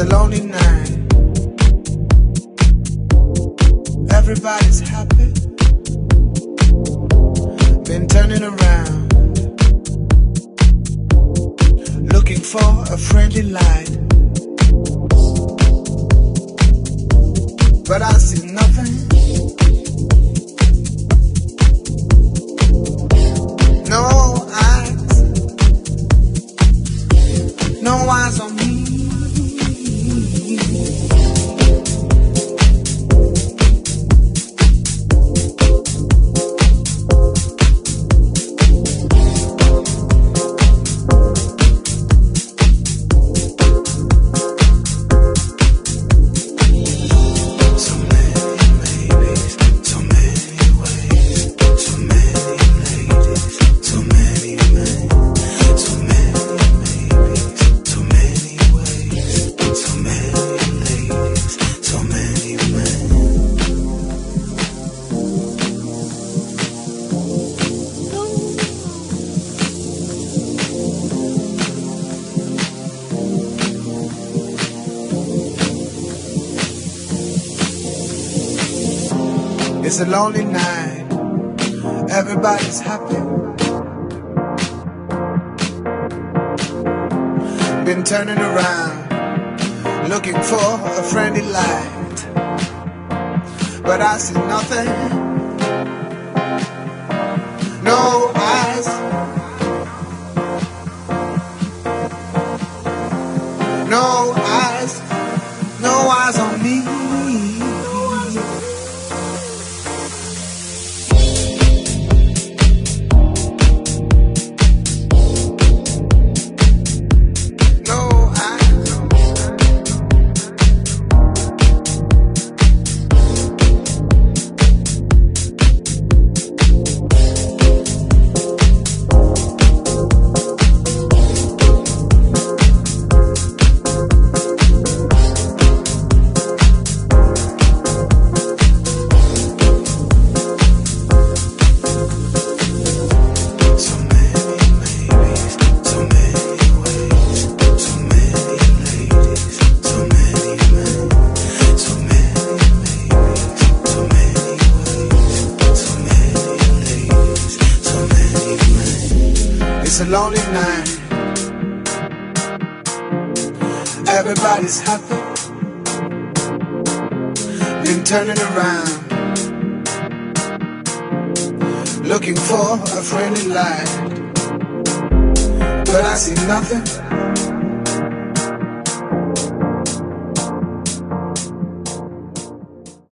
A lonely night. Everybody's happy. Been turning around. Looking for a friendly light. But I see nothing. No eyes. No eyes on It's a lonely night. Everybody's happy. Been turning around, looking for a friendly light. But I see nothing. No eyes. No A lonely night. Everybody's happy. Been turning around looking for a friendly light. But I see nothing.